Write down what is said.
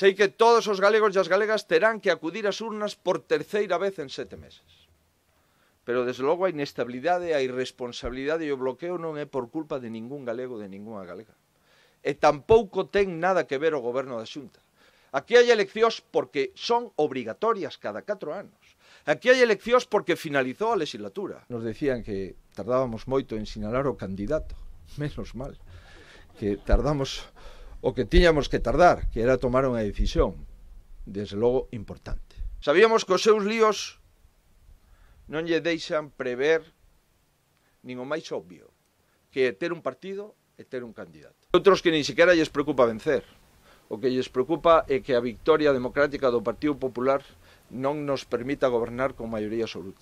Sei que todos os galegos e as galegas terán que acudir ás urnas por terceira vez en sete meses. Pero, desde logo, a inestabilidade, a irresponsabilidade e o bloqueo non é por culpa de ningún galego, de ningunha galega. E tampouco ten nada que ver o goberno da xunta. Aquí hai eleccións porque son obrigatorias cada 4 anos. Aquí hai eleccións porque finalizou a legislatura. Nos decían que tardábamos moito en sinalar o candidato. Menos mal que tardamos o que tiñamos que tardar, que era tomar unha decisión, desde logo importante. Sabíamos que os seus líos non lle deixan prever nin o máis obvio, que é ter un partido e ter un candidato. Outros que nin sequera lles preocupa vencer. O que lles preocupa é que a victoria democrática do Partido Popular non nos permita gobernar con maioría absoluta.